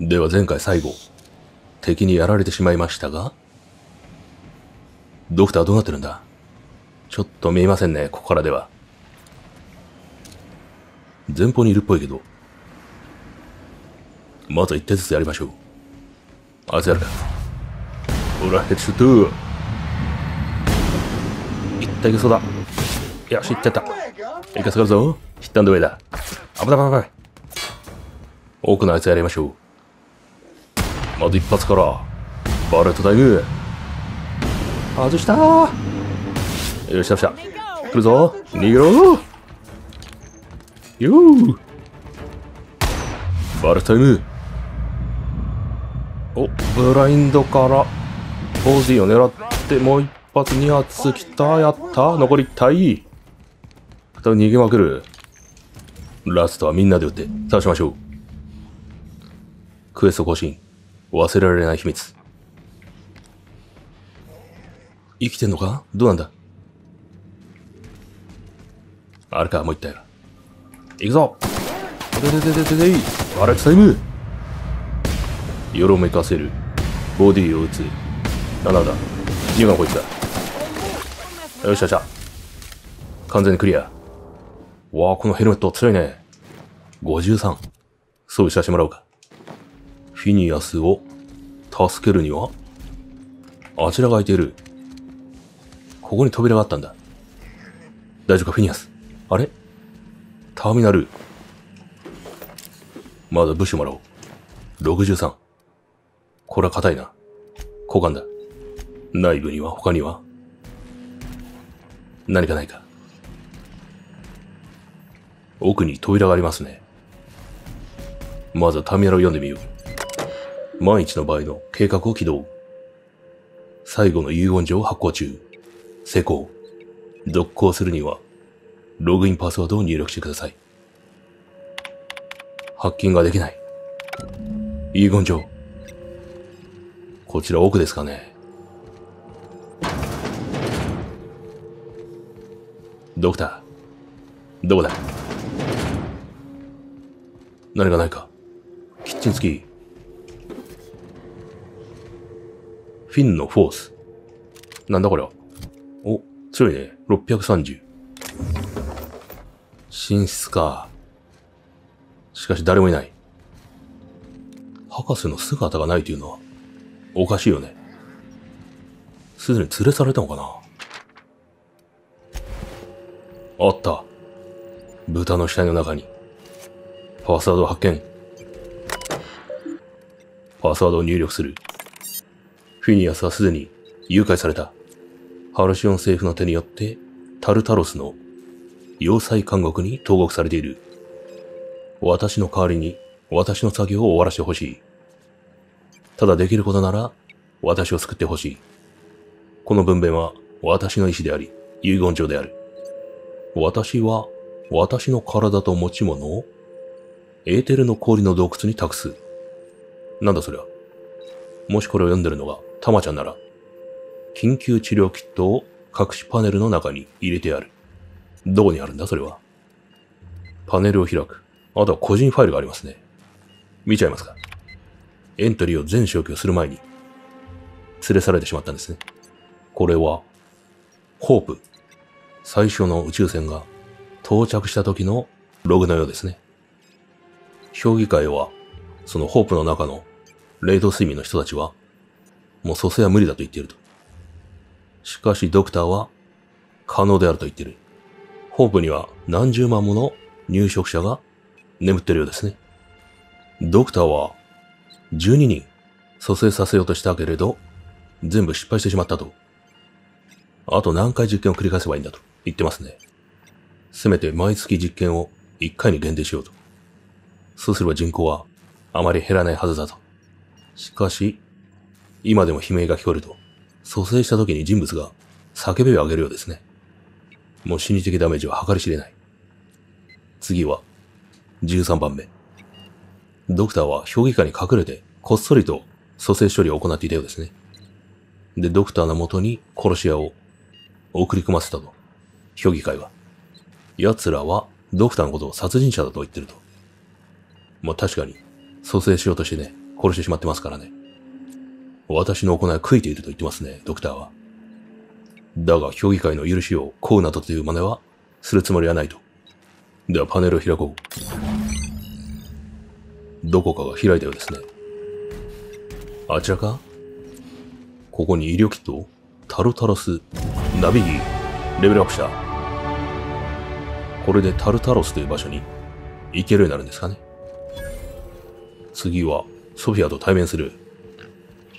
では前回最後、敵にやられてしまいましたが、ドクターどうなってるんだ？ちょっと見えませんね、ここからでは。前方にいるっぽいけど、まずは一手ずつやりましょう。あいつやるか。ほら、ヘッドシューいったいけそうだ。よし、いってった。いかせるぞ。ヒットアンドウェイだ。危ない危ない危ない。多くのあいつやりましょう。まず一発から、バレットタイム。外したよしゃよしゃ。来るぞ。逃げろよーバレットタイム。お、ブラインドから、ボディを狙って、もう一発二発来た。やった。残り1体。二人逃げまくる。ラストはみんなで撃って倒しましょう。クエスト更新。忘れられない秘密。生きてんのか？どうなんだ？あれか、もう一体。行くぞででででででいバレットタイムよろめかせる。ボディを撃つ。なんだ銃がこいつだ。よっしゃよっしゃ。完全にクリア。わあ、このヘルメット強いね。53。装備させてもらおうか。フィニアスを助けるにはあちらが開いている。ここに扉があったんだ。大丈夫か、フィニアス？あれ？ターミナル。まだブッシュもらおう。63。これは硬いな。交換だ。内部には他には？何かないか。奥に扉がありますね。まずはターミナルを読んでみよう。万一の場合の計画を起動。最後の遺言状を発行中。成功。続行するには、ログインパスワードを入力してください。ハッキングができない。遺言状。こちら奥ですかね。ドクター。どこだ？何がないか？キッチン付き。フィンのフォース。なんだこれは？お、強いね。630。寝室か。しかし誰もいない。博士の姿がないというのは、おかしいよね。すでに連れ去られたのかな？あった。豚の死体の中に。パスワードを発見。パスワードを入力する。フィニアスはすでに誘拐された。ハルシオン政府の手によってタルタロスの要塞監獄に投獄されている。私の代わりに私の作業を終わらせてほしい。ただできることなら私を救ってほしい。この文弁は私の意志であり、遺言状である。私は私の体と持ち物をエーテルの氷の洞窟に託す。なんだそれは。もしこれを読んでるのがタマちゃんなら、緊急治療キットを隠しパネルの中に入れてある。どこにあるんだそれは？パネルを開く。あとは個人ファイルがありますね。見ちゃいますか？エントリーを全消去する前に、連れ去られてしまったんですね。これは、ホープ。最初の宇宙船が到着した時のログのようですね。評議会は、そのホープの中の冷凍睡眠の人たちは、もう蘇生は無理だと言っていると。しかしドクターは可能であると言っている。ホープには何十万もの入植者が眠ってるようですね。ドクターは12人蘇生させようとしたけれど、全部失敗してしまったと。あと何回実験を繰り返せばいいんだと言ってますね。せめて毎月実験を1回に限定しようと。そうすれば人口はあまり減らないはずだと。しかし、今でも悲鳴が聞こえると、蘇生した時に人物が叫びを上げるようですね。もう心理的ダメージは計り知れない。次は、13番目。ドクターは評議会に隠れて、こっそりと蘇生処理を行っていたようですね。で、ドクターの元に殺し屋を送り込ませたと。評議会は。奴らはドクターのことを殺人者だと言ってると。まあ確かに、蘇生しようとしてね、殺してしまってますからね。私の行いは悔いていると言ってますね、ドクターは。だが、評議会の許しをこうなどという真似は、するつもりはないと。では、パネルを開こう。どこかが開いたようですね。あちらか？ここに医療キットタルタロス、ナビギー、レベルアップした。これでタルタロスという場所に行けるようになるんですかね。次は、ソフィアと対面する、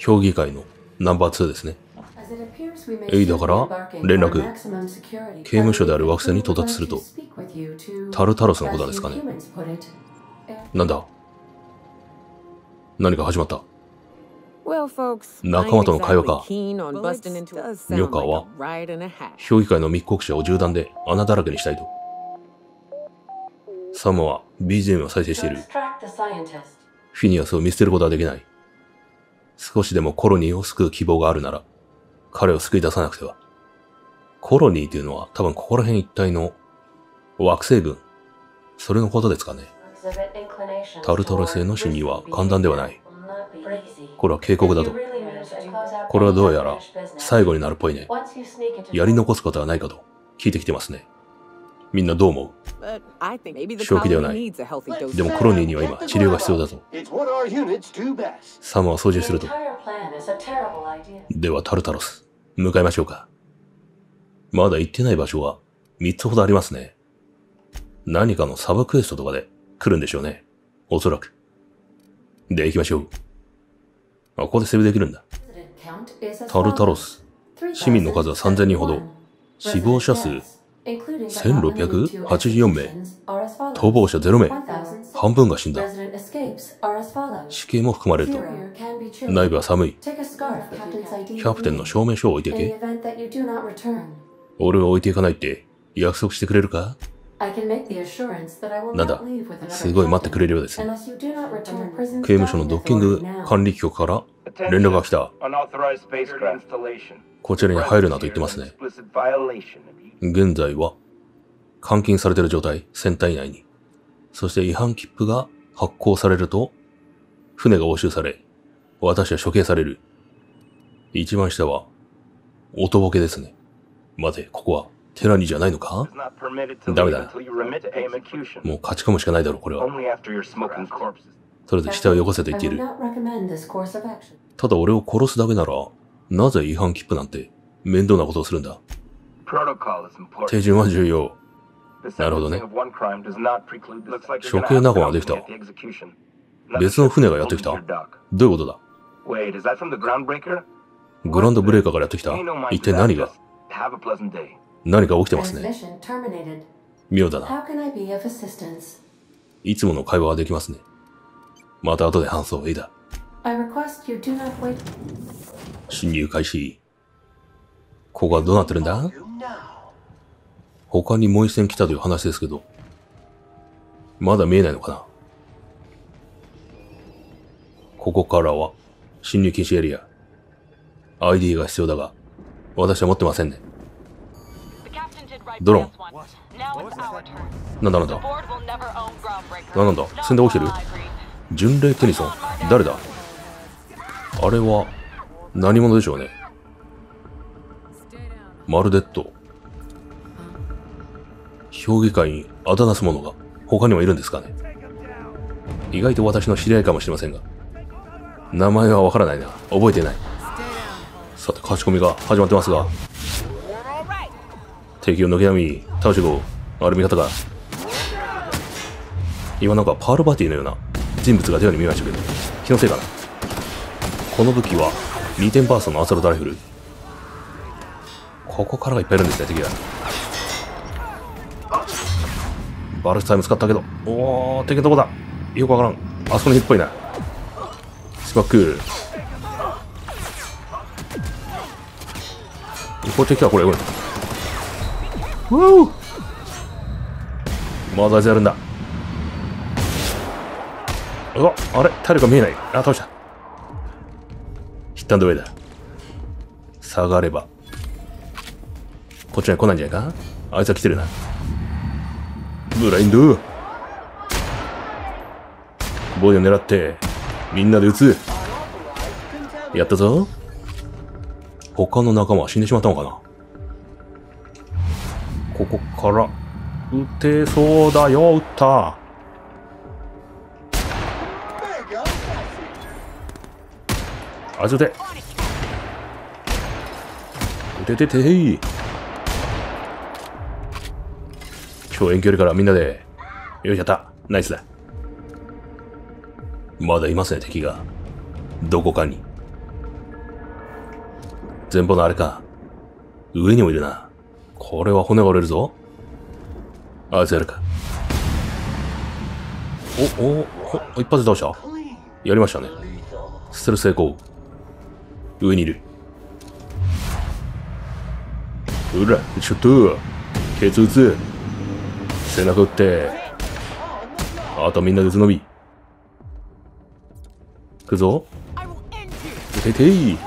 評議会のナンバー2ですね。エイダから連絡刑務所である惑星に到達するとタルタロスのことですかね。なんだ？何か始まった？仲間との会話か？ミョカは評議会の密告者を銃弾で穴だらけにしたいと。サムは BGM を再生している。フィニアスを見捨てることはできない少しでもコロニーを救う希望があるなら彼を救い出さなくては。コロニーっていうのは多分ここら辺一帯の惑星群。それのことですかね。タルタル星の侵入は簡単ではない。これは警告だと。これはどうやら最後になるっぽいね。やり残すことはないかと聞いてきてますね。みんなどう思う？正気ではない。でもコロニーには今治療が必要だぞ。サムは操縦すると。ではタルタロス、向かいましょうか。まだ行ってない場所は3つほどありますね。何かのサブクエストとかで来るんでしょうね。おそらく。で、行きましょう。あ、ここでセーブできるんだ。タルタロス。市民の数は3000人ほど。死亡者数1684名。逃亡者0名。半分が死んだ。死刑も含まれると。内部は寒い。キャプテンの証明書を置いていけ。俺は置いていかないって約束してくれるかなんだ、すごい待ってくれるようです。刑務所のドッキング管理局から連絡が来た。こちらに入るなと言ってますね。現在は監禁されている状態、船体内に。そして違反切符が発行されると、船が押収され、私は処刑される。一番下は、音ボケですね。待て、ここは、テラニじゃないのか？ダメだ。もう勝ち込むしかないだろ、これは。それで下をよこせと言っている。ただ俺を殺すだけなら、なぜ違反切符なんて面倒なことをするんだ？手順は重要。なるほどね。処刑仲間ができた。別の船がやってきた。どういうことだ？グランドブレーカーからやってきた。一体何が？何か起きてますね。妙だな。いつもの会話ができますね。また後で搬送、エイダ。侵入開始。ここはどうなってるんだ？他にもう一戦来たという話ですけど、まだ見えないのかな？ここからは侵入禁止エリア。ID が必要だが、私は持ってませんね。ドローン。なんだなんだ？なんなんだ？戦闘起きてる？巡礼テニソン誰だ？あれは何者でしょうねマルデット。評議会にあだなす者が他にもいるんですかね？意外と私の知り合いかもしれませんが。名前はわからないな。覚えてない。さて、勝ち込みが始まってますが。敵を抜け闇、倒しゴある味方が。今なんかパールバティーのような人物が出るように見えましたけど、気のせいかな？この武器は2点バーストのアサルトライフル。ここからがいっぱいいるんですね、敵が。バルスタイム使ったけど。おー、敵どこだよくわからん。あそこにっぽいな。スパック。これ敵はこれ、これ。うーまだあいつやるんだ。うわ、あれ？体力が見えない。あ、倒した。ヒットアンドウェイだ。下がれば。こっちに来ないんじゃないか？あいつは来てるな。ブラインドボディを狙って、みんなで撃つ。やったぞ。他の仲間は死んでしまったのかなここから、撃てそうだよ、撃った。あ、ちょて。撃てててへい。超遠距離からみんなで。よいしょった。ナイスだ。まだいますね、敵が。どこかに。前方のあれか。上にもいるな。これは骨が折れるぞ。あいつやるか。お、お、お一発で倒した？やりましたね。ステル成功。上にいる。うら、ちょっと、ケツ打つ。背中打って。あとみんなで図のみ。行くぞ。I will end you. ててい。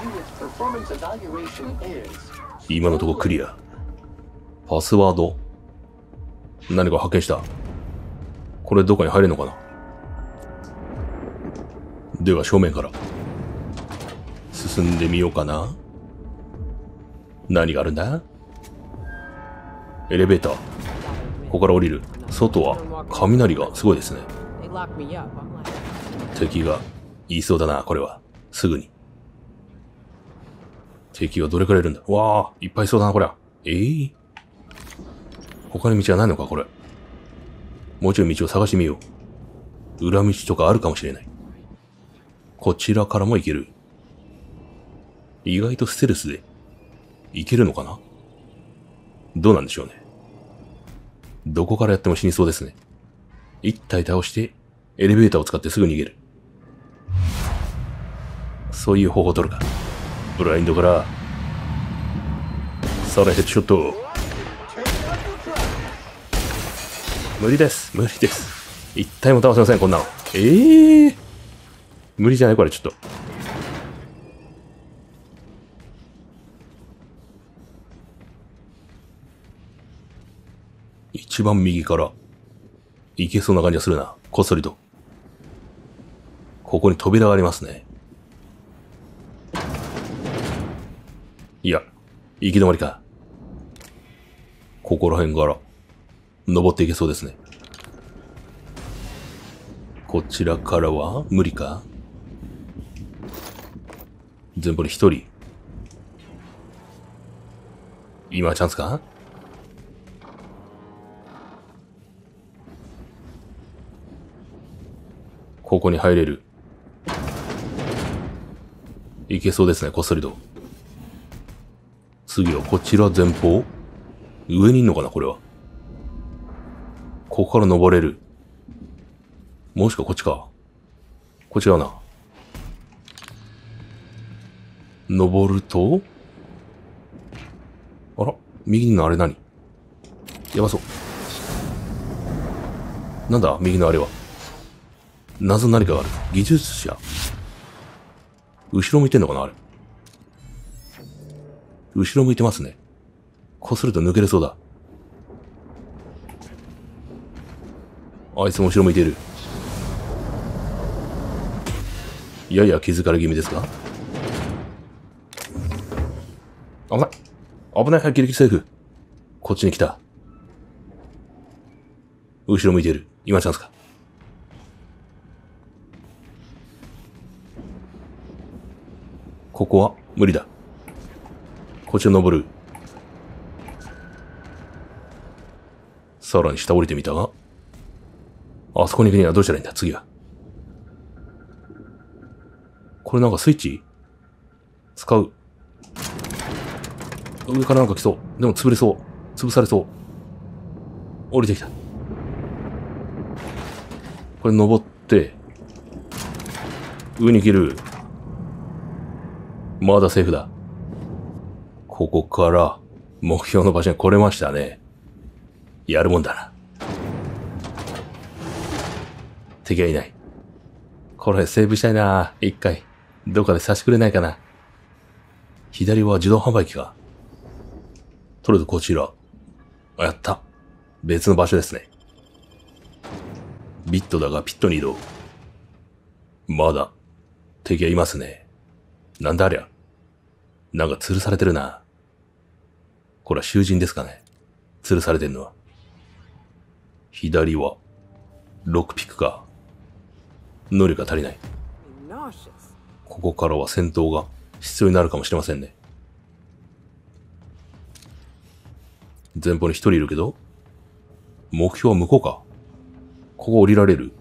今のとこクリア。パスワード何か発見した。これどこに入れるのかなでは正面から。進んでみようかな。何があるんだ？エレベーター。ここから降りる。外は雷がすごいですね。敵が言いそうだな、これは。すぐに。敵はどれくらいいるんだ？わあ、いっぱいいそうだな、これは。ええ他に道はないのか、これ。もうちょい道を探してみよう。裏道とかあるかもしれない。こちらからも行ける。意外とステルスで行けるのかな？どうなんでしょうね。どこからやっても死にそうですね。一体倒して、エレベーターを使ってすぐ逃げる。そういう方法を取るか。ブラインドから、さらヘッドショット。無理です。無理です。一体も倒せません、こんなの。ええー、無理じゃない？これ、ちょっと。一番右から、行けそうな感じがするな。こっそりと。ここに扉がありますね。いや、行き止まりか。ここら辺から、登っていけそうですね。こちらからは、無理か？前方に一人。今チャンスか？ここに入れる。いけそうですね、こっそりと。次はこちら前方上にいんのかな、これは。ここから登れる。もしくはこっちか。こっちだな。登るとあら右のあれ何？やばそう。なんだ右のあれは。謎何かがある。技術者。後ろ向いてんのかなあれ。後ろ向いてますね。こすると抜けれそうだ。あいつも後ろ向いている。やや気づかれ気味ですが危ない危ないはい、ギリギリセーフ。こっちに来た。後ろ向いている。今チャンスか。ここは無理だ。こっちを登る。さらに下降りてみたが。あそこに行くにはどうしたらいいんだ、次は。これなんかスイッチ？使う。上からなんか来そう。でも潰れそう。潰されそう。降りてきた。これ登って、上に行ける。まだセーフだ。ここから目標の場所に来れましたね。やるもんだな。敵はいない。これセーブしたいな一回。どっかでさしてくれないかな。左は自動販売機か。とりあえずこちら。あ、やった。別の場所ですね。ビットだがピットに移動。まだ、敵はいますね。なんだありゃ。なんか吊るされてるな。これは囚人ですかね。吊るされてんのは。左は、ロックピックか。能力が足りない。ここからは戦闘が必要になるかもしれませんね。前方に一人いるけど、目標は向こうか。ここ降りられる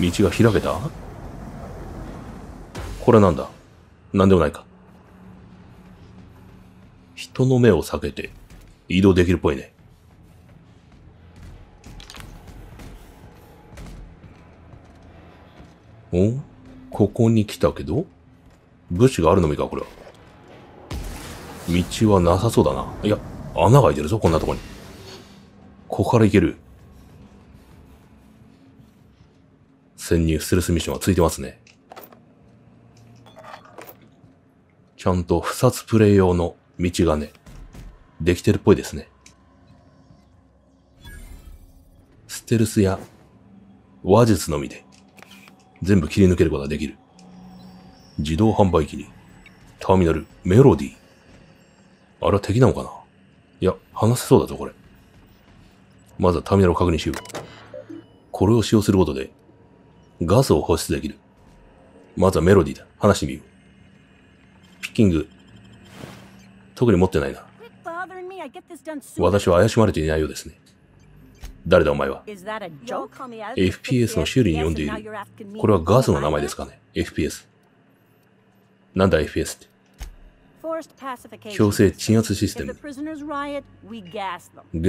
道が開けた？これなんだなんでもないか。人の目を避けて移動できるっぽいね。お？ここに来たけど？物資があるのみか、これは。道はなさそうだな。いや、穴が開いてるぞ、こんなとこに。ここから行ける。潜入ステルスミッションはついてますね。ちゃんと不殺プレイ用の道がね、できてるっぽいですね。ステルスや話術のみで全部切り抜けることができる。自動販売機に、ターミナル、メロディー。あれは敵なのかな？いや、話せそうだぞ、これ。まずはターミナルを確認しよう。これを使用することで、ガスを放出できる。まずはメロディーだ。話してみよう。ピッキング。特に持ってないな。私は怪しまれていないようですね。誰だお前は？FPS の修理に読んでいる。これはガスの名前ですかね。FPS。なんだ FPS って？強制鎮圧システム。現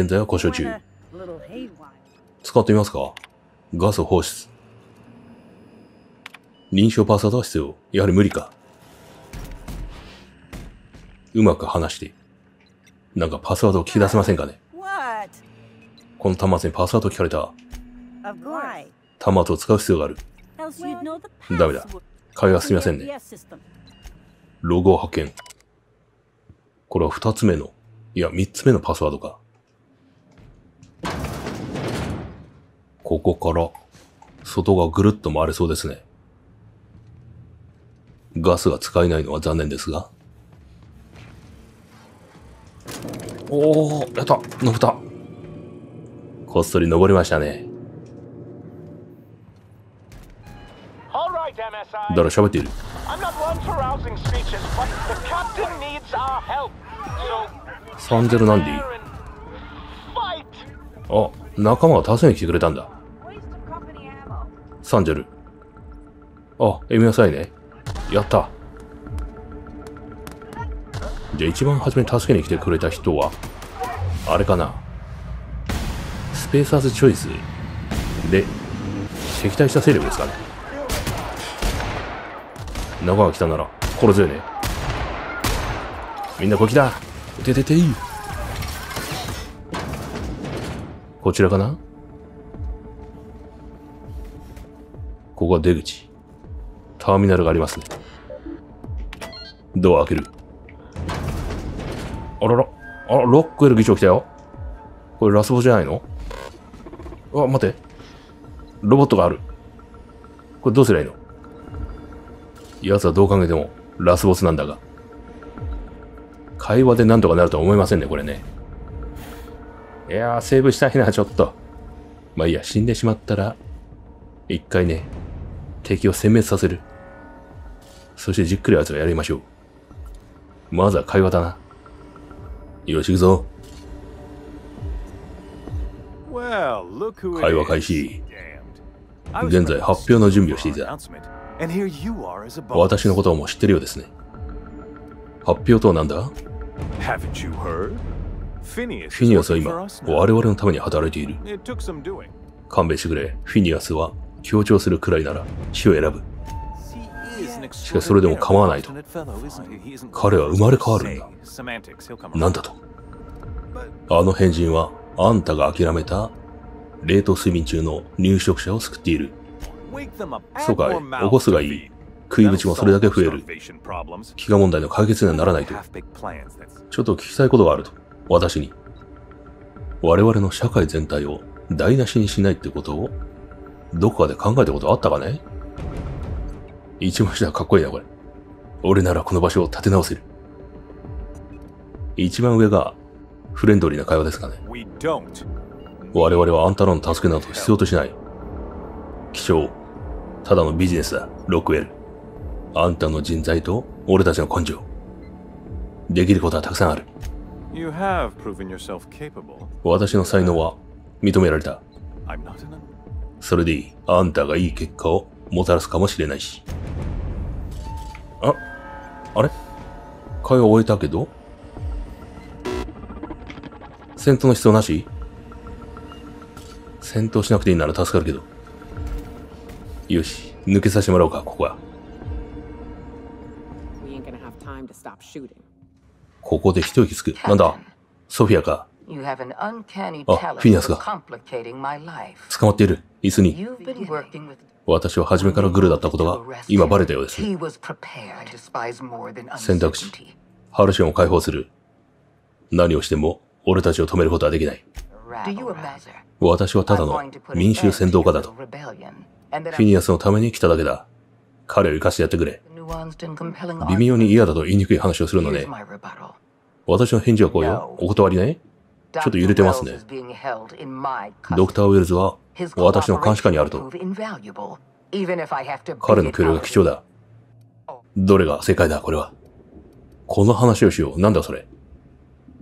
在は故障中。使ってみますか？ガス放出。認証パスワードは必要。やはり無理か。うまく話して。なんかパスワードを聞き出せませんかね?この端末にパスワードを聞かれた。端末を使う必要がある。ダメだ.会話すみませんね。ロゴを発見。これは二つ目の、いや、三つ目のパスワードか。ここから、外がぐるっと回れそうですね。ガスが使えないのは残念ですが。おおやったのぶた。こっそり登りましたね。だから喋っている。サ三ゼルなんでいいあ仲間が助けに来てくれたんだ。サンジェルあ、読みなサイね。やった。じゃあ一番初めに助けに来てくれた人は、あれかな？スペーサーズチョイスで、敵対した勢力ですかね。仲が来たなら、心強いね。みんなこっちだててていこちらかな？ここは出口。ターミナルがありますね。ドア開ける。あらら。あら、ロックエル議長来たよ。これラスボスじゃないの？あ、待って。ロボットがある。これどうすりゃいいの？奴はどう考えてもラスボスなんだが。会話で何とかなるとは思いませんね、これね。いやー、セーブしたいな、ちょっと。まあいいや、死んでしまったら、一回ね、敵を殲滅させる。そしてじっくり奴がやりましょう。まずは会話だな。よし、行くぞ。会話開始。現在、発表の準備をしていた。私のことをもう知ってるようですね。発表とは何だ？フィニアスは今、我々のために働いている。勘弁してくれ。フィニアスは、強調するくらいなら、死を選ぶ。しかしそれでも構わないと。彼は生まれ変わるんだ。なんだと。あの変人はあんたが諦めた冷凍睡眠中の入植者を救っている。そうかい。起こすがいい。食い口もそれだけ増える。飢餓問題の解決にはならないとちょっと聞きたいことがあると。私に。我々の社会全体を台無しにしないってことをどこかで考えたことあったかね？一番下はかっこいいな、これ。俺ならこの場所を立て直せる。一番上が、フレンドリーな会話ですかね。我々はあんたらの助けなど必要としない。希少。ただのビジネスだ、ロックウェル。あんたの人材と俺たちの根性。できることはたくさんある。私の才能は認められた。それでいい。あんたがいい結果をもたらすかもしれないし。あ、あれ？会話終えたけど？戦闘の必要なし？戦闘しなくていいなら助かるけど。よし、抜けさせてもらおうか、ここは。ここで一息つく。なんだ？ソフィアか。フィニアスが捕まっている。椅子に。私は初めからグルだったことが今バレたようです。選択肢。ハルシオンを解放する。何をしても俺たちを止めることはできない。私はただの民衆扇動家だと。フィニアスのために来ただけだ。彼を生かしてやってくれ。微妙に嫌だと言いにくい話をするので私の返事はこうよ。お断りな、ね、いちょっと揺れてますね。ドクター・ウェルズは私の監視下にあると。彼の協力が貴重だ。どれが正解だ、これは。この話をしよう。なんだ、それ。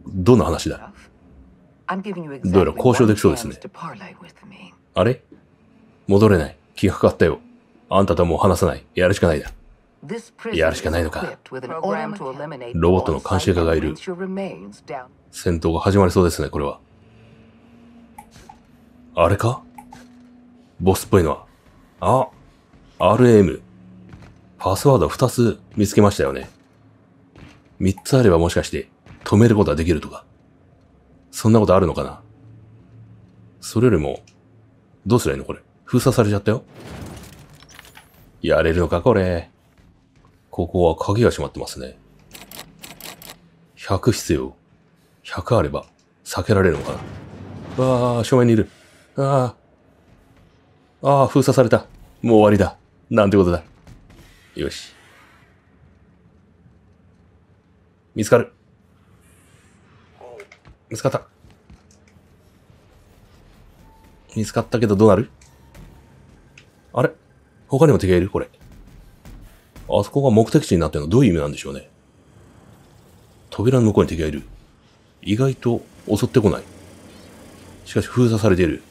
どんな話だ。どうやら交渉できそうですね。あれ？戻れない。気がかかったよ。あんたともう話さない。やるしかないだ。やるしかないのか。ロボットの監視家がいる。戦闘が始まりそうですね、これは。あれか？ボスっぽいのは。あ、RM。パスワード2つ見つけましたよね。3つあればもしかして止めることができるとか。そんなことあるのかな？それよりも、どうすりゃいいの？これ。封鎖されちゃったよ。やれるのか？これ。ここは鍵が閉まってますね。100必要。100あれば避けられるのかな？わあ、正面にいる。ああ。ああ、封鎖された。もう終わりだ。なんてことだ。よし。見つかる。見つかった。見つかったけどどうなる？あれ？他にも敵がいる？これ。あそこが目的地になってるの？どういう意味なんでしょうね。扉の向こうに敵がいる。意外と襲ってこない。しかし封鎖されている。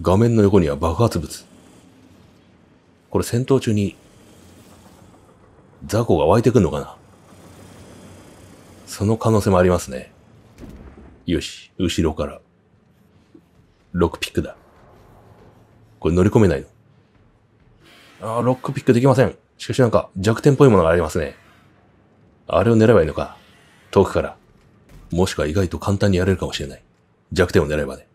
画面の横には爆発物。これ戦闘中に雑魚が湧いてくんのかなその可能性もありますね。よし、後ろから。ロックピックだ。これ乗り込めないの。あーロックピックできません。しかしなんか弱点っぽいものがありますね。あれを狙えばいいのか。遠くから。もしくは意外と簡単にやれるかもしれない。弱点を狙えばね。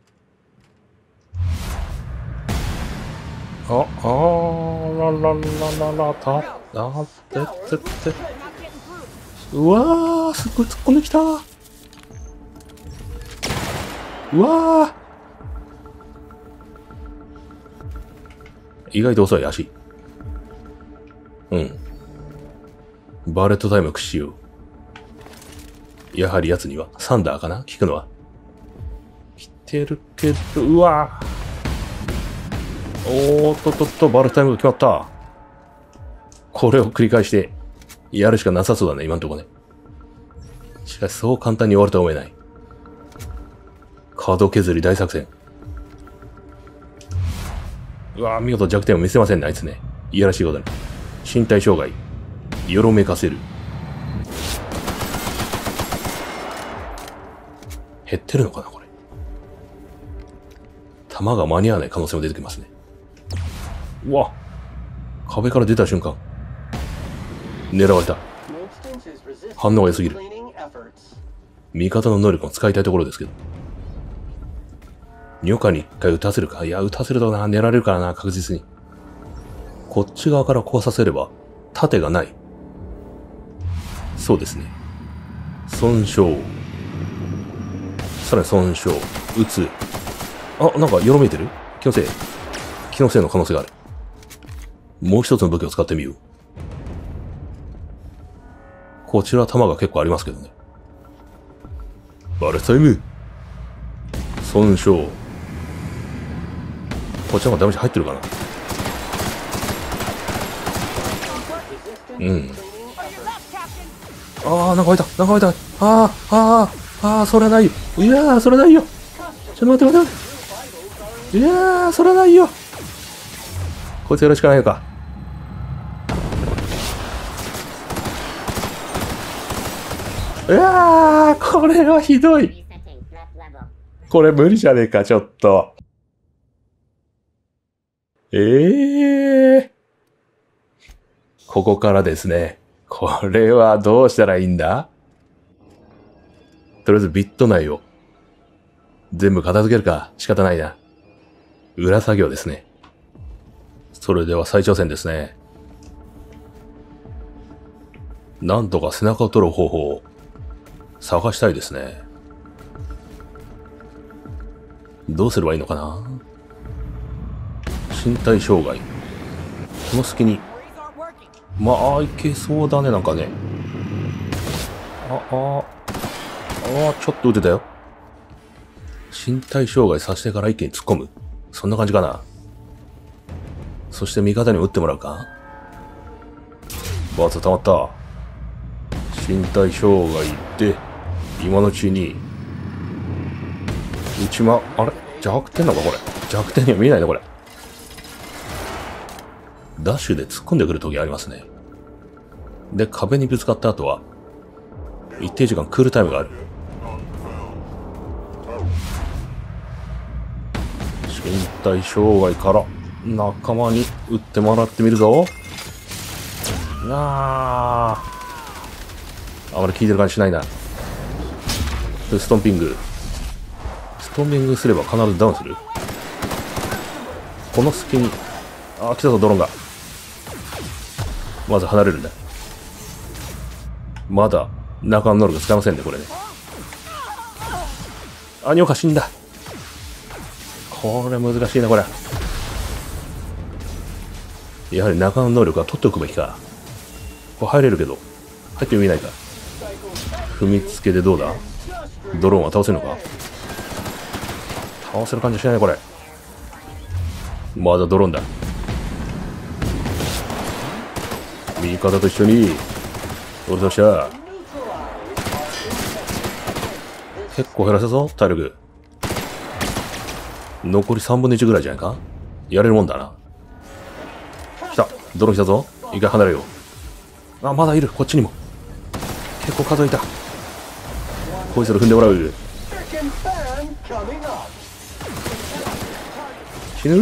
あ、あーららららら、た、あってってって。うわー、すっごい突っ込んできたうわー。意外と遅い足。うん。バーレットタイム駆使しよう。やはり奴には、サンダーかな？聞くのは。来てるけど、うわおーっとっとっと、バーレットタイムが決まった。これを繰り返して、やるしかなさそうだね、今んとこね。しかし、そう簡単に終わるとは思えない。カード削り大作戦。うわぁ見事弱点を見せませんね、あいつね。いやらしいことに。身体障害。よろめかせる。減ってるのかな、これ。弾が間に合わない可能性も出てきますね。うわ壁から出た瞬間。狙われた。反応が良すぎる。味方の能力も使いたいところですけど。ニョカに一回撃たせるかいや、撃たせるとな、狙われるからな、確実に。こっち側からこうさせれば、盾がない。そうですね。損傷。さらに損傷。撃つ。あ、なんか、よろめいてる？気のせい。気のせいの可能性がある。もう一つの武器を使ってみよう。こちら弾が結構ありますけどね。バルスタイム損傷。こちらもダメージ入ってるかなうん。ああ、なんか開いた、なんか開いた。ああ、ああ、ああ、それないよ。いやー、それないよ。ちょっと待って待って。いやー、それないよ。こいつやるしかないか。うわー、これはひどい。これ無理じゃねえか、ちょっと。ええー。ここからですね。これはどうしたらいいんだ？とりあえずビット内を全部片付けるか仕方ないな。裏作業ですね。それでは再挑戦ですね。なんとか背中を取る方法を探したいですね。どうすればいいのかな？身体障害。この隙に。まあ、いけそうだね、なんかね。あ、あ、ああ、ちょっと打てたよ。身体障害させてから一気に突っ込む。そんな感じかな。そして味方にも打ってもらうかバーツ溜まった。身体障害で、今のうちに、内間、あれ？弱点なのかこれ？弱点には見えないな、これ。ダッシュで突っ込んでくる時ありますね。で、壁にぶつかった後は、一定時間クールタイムがある。身体障害から仲間に撃ってもらってみるぞ。あ。あまり効いてる感じしないな。ストンピング。ストンピングすれば必ずダウンする。この隙に、あー、来たぞ、ドローンが。まず離れるんだ。まだ、中の能力使えませんね、これね。あ、ニョカ死んだ。これ難しいな、これ。やはり中の能力は取っておくべきか。これ入れるけど、入ってみないか。踏みつけでどうだ？ドローンは倒せるのか？倒せる感じしない、これ。まだドローンだ。味方と一緒に、俺としては、結構減らせぞ、体力。残り3分の1ぐらいじゃないか？やれるもんだな。来た。ドローン来たぞ。一回離れよう。あ、まだいる。こっちにも。結構数いた。こいつら踏んでもらう。死ぬ？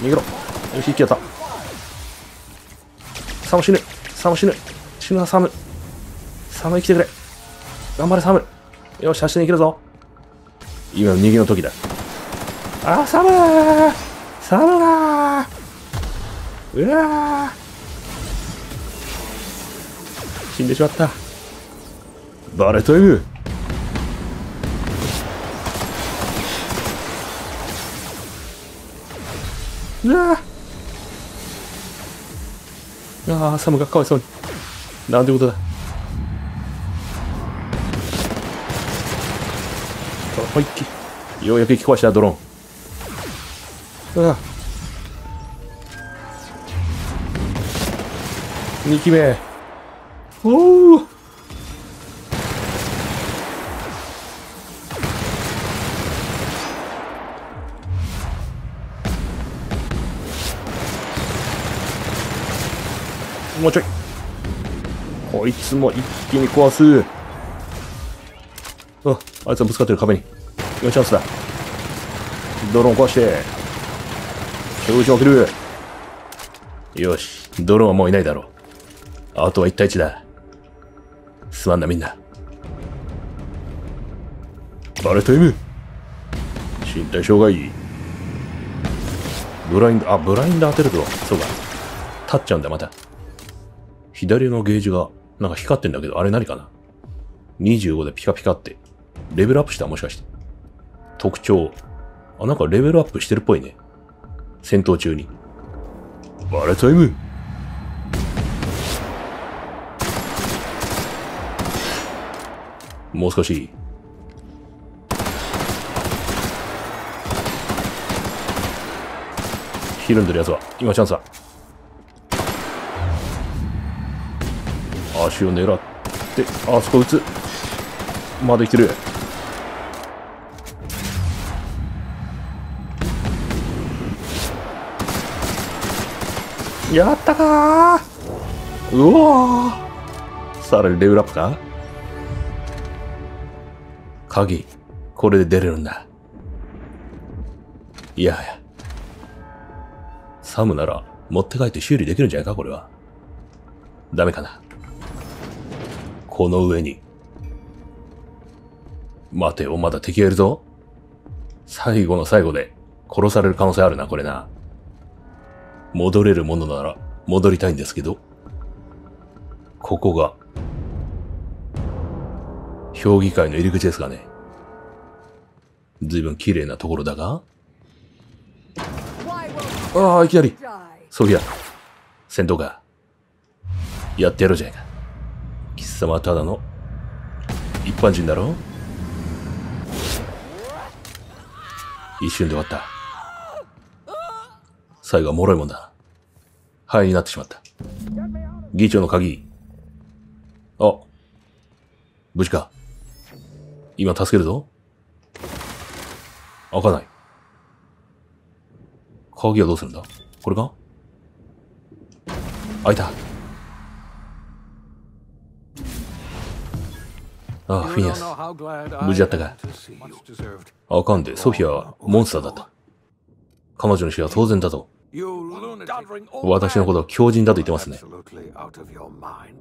逃げろ。よし、一気やった。サム死ぬ。サム死ぬ。死ぬな、サム。サム生きてくれ。頑張れ、サム。よし、走って逃げるぞ。今の逃げの時だ。あ、サムーサムがーうわー死んでしまった。バレタイム。うわーああ、サムがかわいそうに。なんてことだ。ほいっき。ようやく引き壊したドローン。うわ2機目。おおもうちょい。こいつも一気に壊す。あ、あいつはぶつかってる壁に。今チャンスだ。ドローン壊して。表情を切る。よし、ドローンはもういないだろう。あとは1対1だ。すまんなみんな。バレタイム身体障害。ブラインド、あ、ブラインド当てると、そうか。立っちゃうんだ、また。左のゲージが、なんか光ってんだけど、あれ何かな25でピカピカって、レベルアップしたもしかして。特徴。あ、なんかレベルアップしてるっぽいね。戦闘中に。バレタイムもう少し。ひるんでるやつは、今チャンスだ。足を狙って、あそこ撃つ。まだ生きてる。やったかーうわーさらにレベルアップか？鍵、これで出れるんだ。いやはや。サムなら持って帰って修理できるんじゃないかこれは。ダメかな。この上に。待てよ、まだ敵がいるぞ。最後の最後で殺される可能性あるな、これな。戻れるものなら戻りたいんですけど。ここが、評議会の入り口ですかね。ずいぶん綺麗なところだが。ああ、いきなり。ソフィア、戦闘か。やってやろうじゃないか。貴様はただの一般人だろ？一瞬で終わった。最後は脆いもんだ。灰になってしまった。議長の鍵。あ、無事か。今助けるぞ。開かない。鍵はどうするんだ？これか？開いた。ああ、フィニアス。無事だったか。あかんで、ソフィアはモンスターだった。彼女の死は当然だと。私のことを狂人だと言ってますね。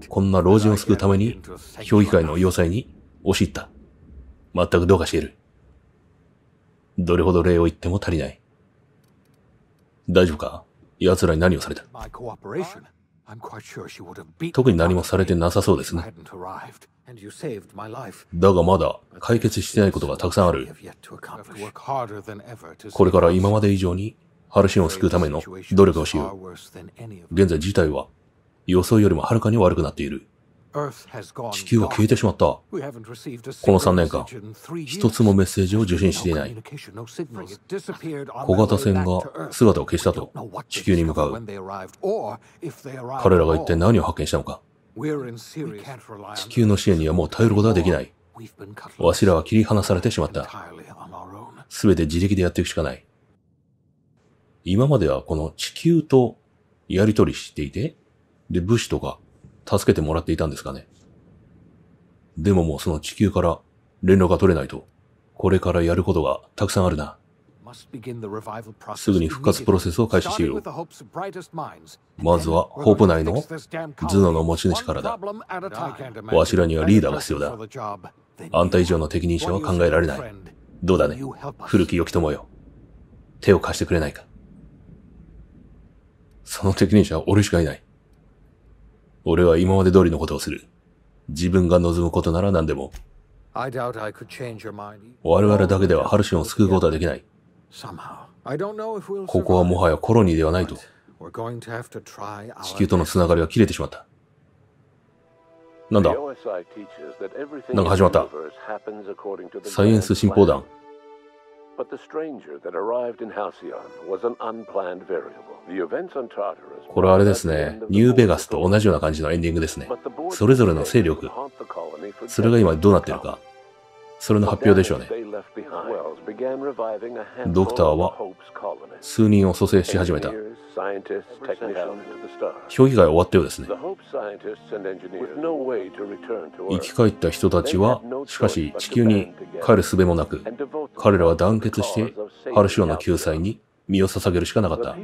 こんな老人を救うために、評議会の要塞に押し入った。全くどうかしている。どれほど礼を言っても足りない。大丈夫か？奴らに何をされた？特に何もされてなさそうですね。だがまだ解決してないことがたくさんある。これから今まで以上にハルシンを救うための努力をしよう。現在事態は予想よりもはるかに悪くなっている。地球は消えてしまった。この3年間、一つもメッセージを受信していない。小型船が姿を消したと地球に向かう。彼らが一体何を発見したのか。地球の支援にはもう頼ることはできない。わしらは切り離されてしまった。すべて自力でやっていくしかない。今まではこの地球とやりとりしていて、で、物資とか助けてもらっていたんですかね。でももうその地球から連絡が取れないと、これからやることがたくさんあるな。すぐに復活プロセスを開始しよう。まずは、ホープ内の頭脳の持ち主からだ。わしらにはリーダーが必要だ。あんた以上の適任者は考えられない。どうだね？古き良き友よ。手を貸してくれないか。その適任者は俺しかいない。俺は今まで通りのことをする。自分が望むことなら何でも。我々だけではハルシオンを救うことはできない。ここはもはやコロニーではないと。地球とのつながりが切れてしまった。なんだ？なんか始まった。サイエンス進歩団。これはあれですね。ニューベガスと同じような感じのエンディングですね。それぞれの勢力。それが今どうなっているか。それの発表でしょうね。ドクターは数人を蘇生し始めた。評議会は終わったようですね。生き返った人たちは、しかし地球に帰る術もなく、彼らは団結してハルシオンの救済に身を捧げるしかなかった。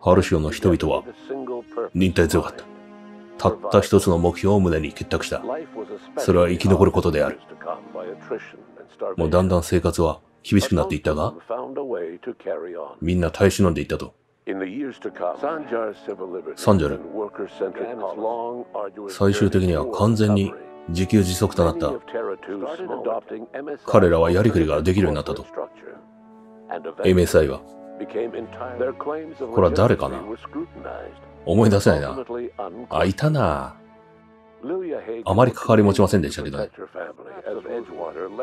ハルシオンの人々は忍耐強かった。たった一つの目標を胸に結託した。それは生き残ることである。もうだんだん生活は厳しくなっていったが、みんな耐え忍んでいったと。サンジャル。最終的には完全に自給自足となった。彼らはやりくりができるようになったと。MSI は。これは誰かな？思い出せないな。あ、いたな。あまり関わり持ちませんでしたけどね。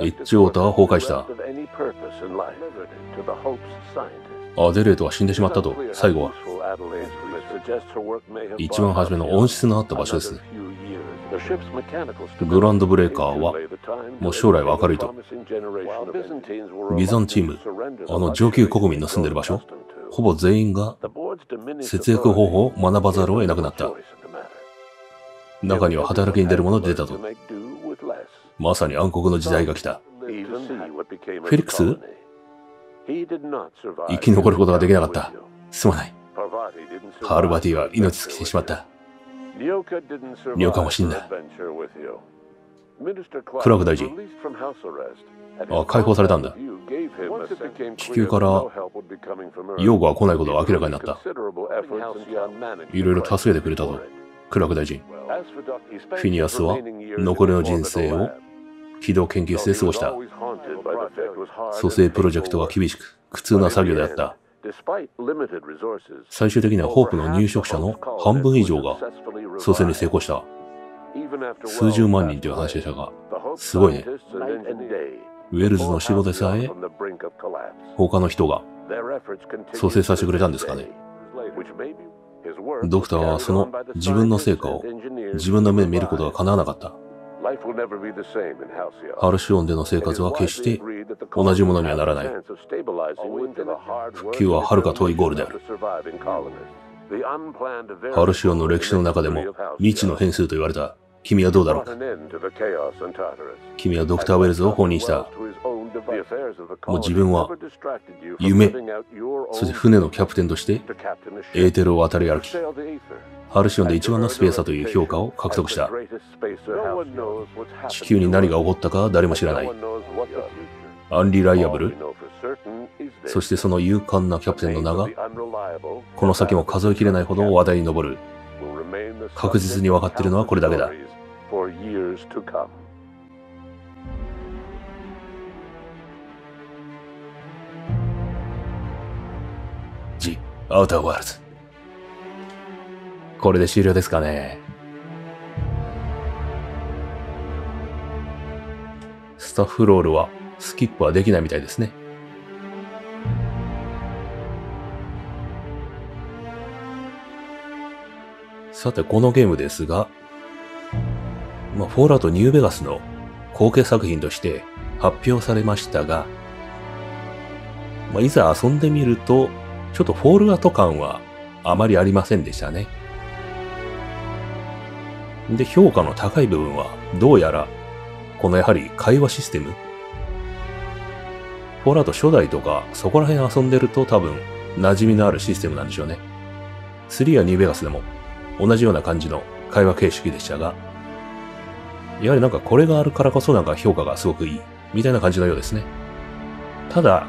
エッジウォーターは崩壊した。アデレートは死んでしまったと、最後は。一番初めの温室のあった場所ですね。グランドブレーカーは、もう将来は明るいと。ビザンチーム、あの上級国民の住んでる場所、ほぼ全員が節約方法を学ばざるを得なくなった。中には働きに出る者出たと。まさに暗黒の時代が来た。フェリックス？生き残ることができなかった。すまない。ハールバティは命尽きてしまった。ニオカも死んだ。クラーク大臣。あ、解放されたんだ。地球から用語が来ないことが明らかになった。いろいろ助けてくれたと。クラーク大臣。フィニアスは残りの人生を軌道研究室で過ごした。蘇生プロジェクトが厳しく苦痛な作業であった。最終的にはホープの入植者の半分以上が蘇生に成功した。数十万人という話でしたが、すごいね。ウェルズの仕事でさえ、他の人が蘇生させてくれたんですかね。ドクターはその自分の成果を自分の目で見ることが叶わなかった。ハルシオンでの生活は決して同じものにはならない。復旧は遥か遠いゴールである。ハルシオンの歴史の中でも未知の変数と言われた。君はどうだろう？か君はドクター・ウェルズを放任した。もう自分は夢、そして船のキャプテンとしてエーテルを渡り歩き、ハルシオンで一番のスペーサーという評価を獲得した。地球に何が起こったかは誰も知らない。アンリライアブル、そしてその勇敢なキャプテンの名が、この先も数えきれないほど話題に上る。確実に分かっているのはこれだけだ。ジ・アウターワールズ。これで終了ですかね。スタッフロールはスキップはできないみたいですね。さて、このゲームですが、まあ、フォールアウトニューベガスの後継作品として発表されましたが、まあ、いざ遊んでみると、ちょっとフォールアウト感はあまりありませんでしたね。で、評価の高い部分は、どうやら、このやはり会話システム。フォールアウト初代とか、そこら辺遊んでると多分、馴染みのあるシステムなんでしょうね。3やニューベガスでも、同じような感じの会話形式でしたが、やはりなんかこれがあるからこそなんか評価がすごくいい、みたいな感じのようですね。ただ、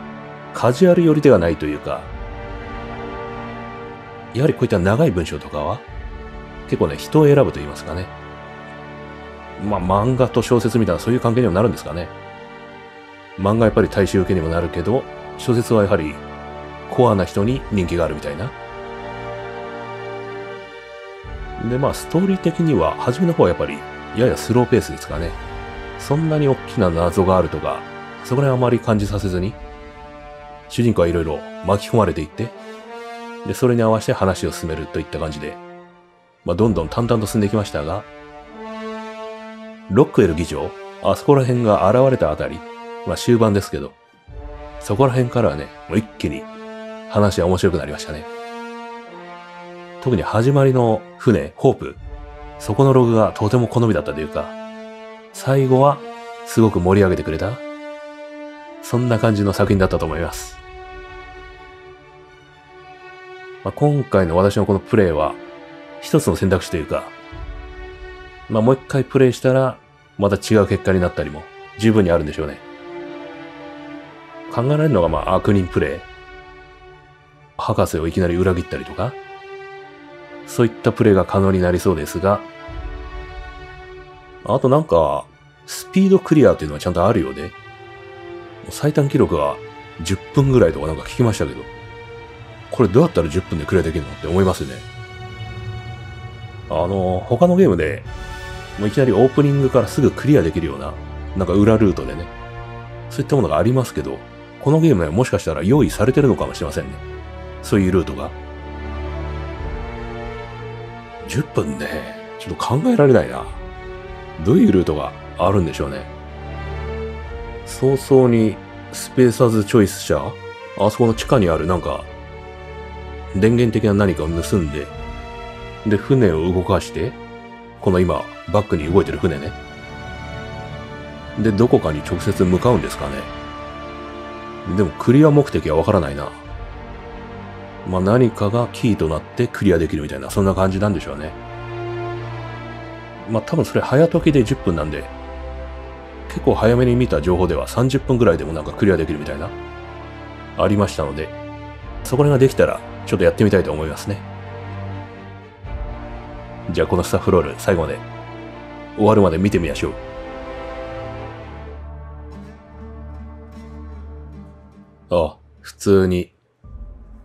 カジュアル寄りではないというか、やはりこういった長い文章とかは、結構ね、人を選ぶと言いますかね。まあ、漫画と小説みたいなそういう関係にもなるんですかね。漫画やっぱり大衆受けにもなるけど、小説はやはりコアな人に人気があるみたいな。で、まあ、ストーリー的には、初めの方はやっぱり、ややスローペースですかね。そんなに大きな謎があるとか、そこら辺あまり感じさせずに、主人公はいろいろ巻き込まれていって、で、それに合わせて話を進めるといった感じで、まあ、どんどん淡々と進んできましたが、ロックエル議長、あそこら辺が現れたあたり、まあ終盤ですけど、そこら辺からはね、もう一気に話は面白くなりましたね。特に始まりの船、ホープ、そこのログがとても好みだったというか、最後はすごく盛り上げてくれた、そんな感じの作品だったと思います。まあ、今回の私のこのプレイは、一つの選択肢というか、まあもう一回プレイしたら、また違う結果になったりも十分にあるんでしょうね。考えられるのがまあ悪人プレイ。博士をいきなり裏切ったりとか、そういったプレイが可能になりそうですが、あとなんか、スピードクリアっていうのはちゃんとあるようで、最短記録は10分ぐらいとかなんか聞きましたけど、これどうやったら10分でクリアできるのって思いますね。あの、他のゲームで、もういきなりオープニングからすぐクリアできるような、なんか裏ルートでね、そういったものがありますけど、このゲームはもしかしたら用意されてるのかもしれませんね。そういうルートが。10分ね、ちょっと考えられないな。どういうルートがあるんでしょうね。早々にスペーサーズチョイス社あそこの地下にあるなんか、電源的な何かを盗んで、で、船を動かして、この今、バックに動いてる船ね。で、どこかに直接向かうんですかね。でも、クリア目的はわからないな。まあ、何かがキーとなってクリアできるみたいな、そんな感じなんでしょうね。まあ、多分それ早時で10分なんで、結構早めに見た情報では30分ぐらいでもなんかクリアできるみたいな、ありましたので、そこらができたら、ちょっとやってみたいと思いますね。じゃあこのスタッフロール最後まで終わるまで見てみましょう。ああ、普通に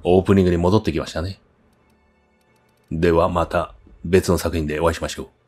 オープニングに戻ってきましたね。ではまた別の作品でお会いしましょう。